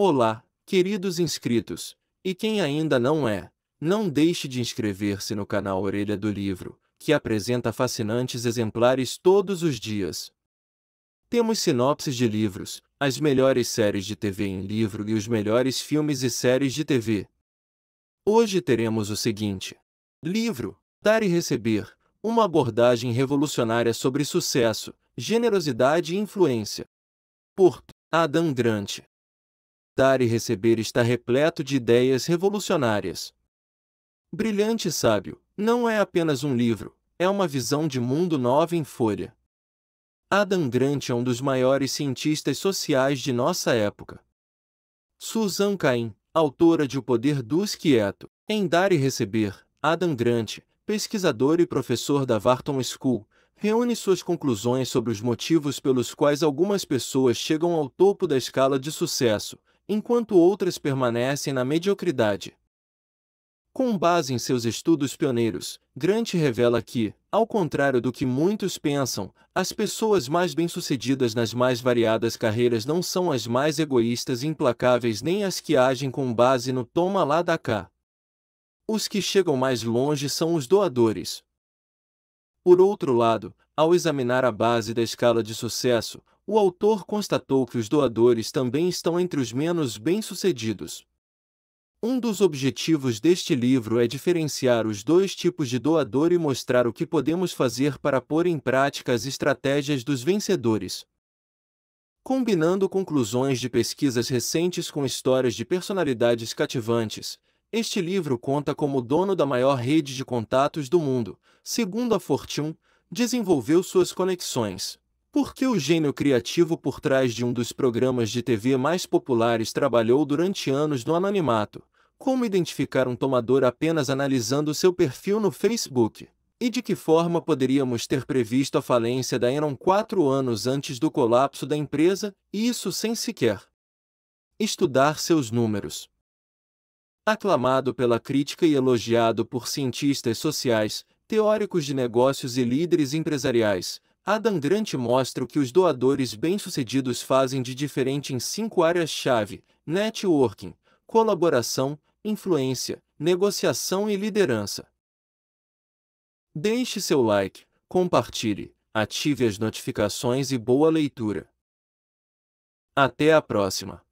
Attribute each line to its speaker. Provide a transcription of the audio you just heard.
Speaker 1: Olá, queridos inscritos, e quem ainda não é, não deixe de inscrever-se no canal Orelha do Livro, que apresenta fascinantes exemplares todos os dias. Temos sinopses de livros, as melhores séries de TV em livro e os melhores filmes e séries de TV. Hoje teremos o seguinte: Livro Dar e Receber uma abordagem revolucionária sobre sucesso, generosidade e influência. Por Adam Grant. Dar e receber está repleto de ideias revolucionárias. Brilhante e sábio, não é apenas um livro, é uma visão de mundo nova em folha. Adam Grant é um dos maiores cientistas sociais de nossa época. Susan Cain, autora de O Poder dos Quieto, em Dar e Receber, Adam Grant, pesquisador e professor da Wharton School, reúne suas conclusões sobre os motivos pelos quais algumas pessoas chegam ao topo da escala de sucesso, enquanto outras permanecem na mediocridade. Com base em seus estudos pioneiros, Grant revela que, ao contrário do que muitos pensam, as pessoas mais bem-sucedidas nas mais variadas carreiras não são as mais egoístas e implacáveis nem as que agem com base no toma lá da cá. Os que chegam mais longe são os doadores. Por outro lado, ao examinar a base da escala de sucesso, o autor constatou que os doadores também estão entre os menos bem-sucedidos. Um dos objetivos deste livro é diferenciar os dois tipos de doador e mostrar o que podemos fazer para pôr em prática as estratégias dos vencedores. Combinando conclusões de pesquisas recentes com histórias de personalidades cativantes, este livro conta como dono da maior rede de contatos do mundo, segundo a Fortune, desenvolveu suas conexões. Porque o gênio criativo por trás de um dos programas de TV mais populares trabalhou durante anos no anonimato. Como identificar um tomador apenas analisando seu perfil no Facebook? E de que forma poderíamos ter previsto a falência da Enron quatro anos antes do colapso da empresa, e isso sem sequer estudar seus números? Aclamado pela crítica e elogiado por cientistas sociais, teóricos de negócios e líderes empresariais, Adam Grant mostra o que os doadores bem-sucedidos fazem de diferente em cinco áreas-chave: networking, colaboração, influência, negociação e liderança. Deixe seu like, compartilhe, ative as notificações e boa leitura. Até a próxima!